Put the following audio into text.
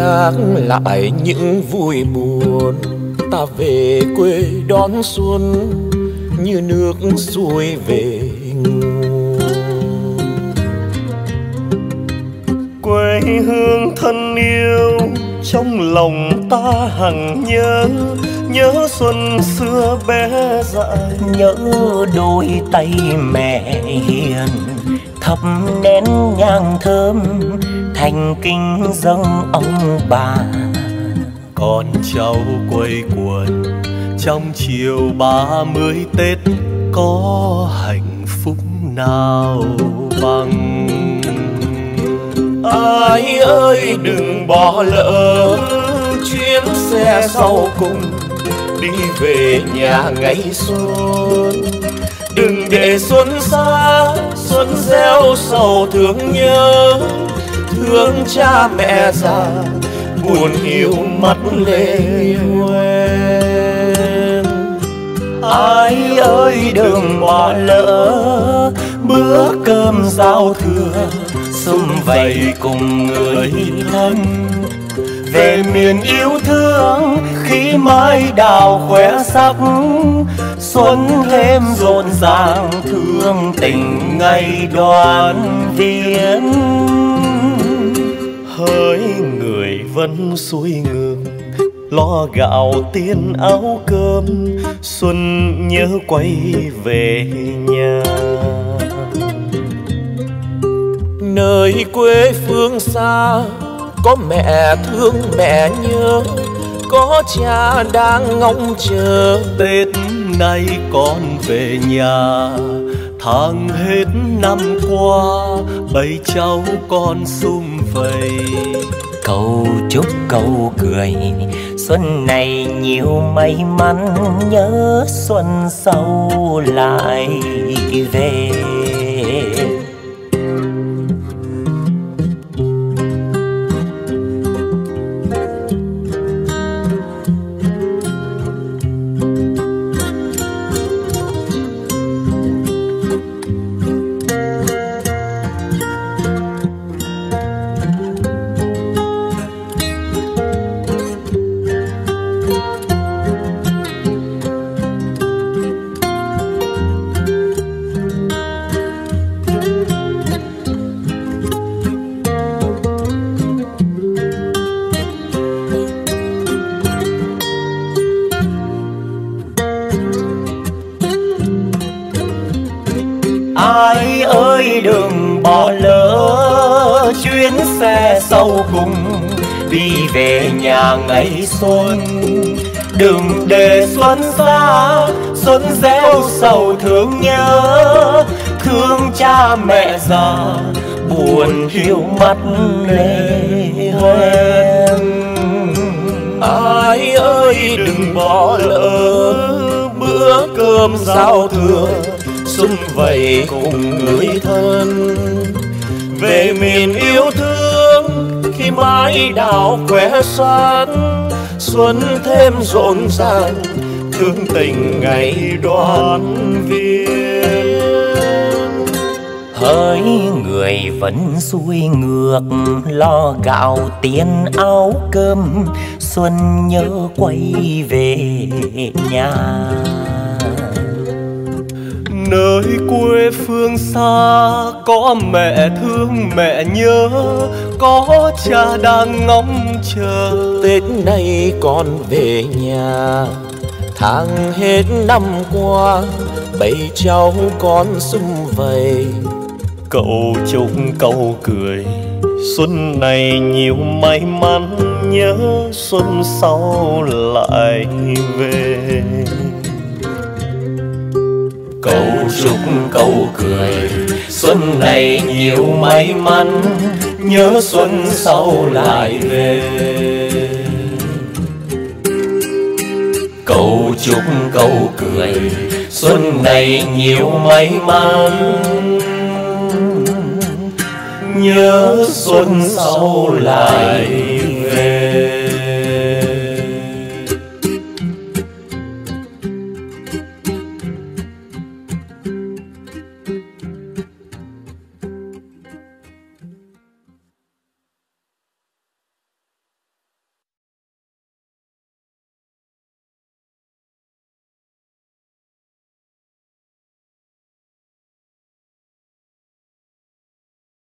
gác lại những vui buồn. Ta về quê đón xuân, như nước xuôi về quê hương thân yêu, trong lòng ta hằng nhớ. Nhớ xuân xưa bé dại, nhớ đôi tay mẹ hiền. Thắp nén nhang thơm thành kính dâng ông bà. Con cháu quây quần trong chiều ba mươi tết có hạnh phúc nào bằng? Ai ơi đừng bỏ lỡ chuyến xe sau cùng. Đi về nhà ngày xuân. Đừng để xuân xa xuân gieo sầu thương nhớ thương cha mẹ già, buồn hiu mắt lệ quên ai ơi, đừng bỏ lỡ bữa cơm giao thừa, sum vầy cùng người thân. Về miền yêu thương, khi mai đào khoe sắc, xuân thêm rộn ràng thương tình ngày đoàn viên hỡi người vẫn xuôi ngược lo gạo tiền áo cơm xuân nhớ quay về nhà. Nơi quê phương xa có mẹ thương mẹ nhớ có cha đang ngóng chờ. Tết nay con về nhà tháng hết năm qua bầy cháu con sum vầy. Cầu chúc, cầu cười, xuân này nhiều may mắn, nhớ xuân sau lại về. Xe sau cùng đi về nhà ngày xuân. Đừng để xuân xa, xuân gieo sầu thương nhớ. Thương cha mẹ già, buồn hiu mắt lệ hoen. Ai ơi, đừng bỏ lỡ bữa cơm giao thừa xung vầy cùng người thân. Về miền yêu thương khi mái đào khoe xoan xuân thêm rộn ràng, thương tình ngày đoàn viên. Hỡi người vẫn xuôi ngược, lo gạo tiền áo cơm, xuân nhớ quay về nhà nơi quê phương xa có mẹ thương mẹ nhớ có cha đang ngóng chờ. Tết nay con về nhà tháng hết năm qua bầy cháu con sum vầy. Cậu chúc cậu cười xuân này nhiều may mắn nhớ xuân sau lại về. Cầu chúc câu cười. Xuân này nhiều may mắn, Nhớ xuân sau lại về. Cầu chúc câu cười, Xuân này nhiều may mắn, Nhớ xuân sau lại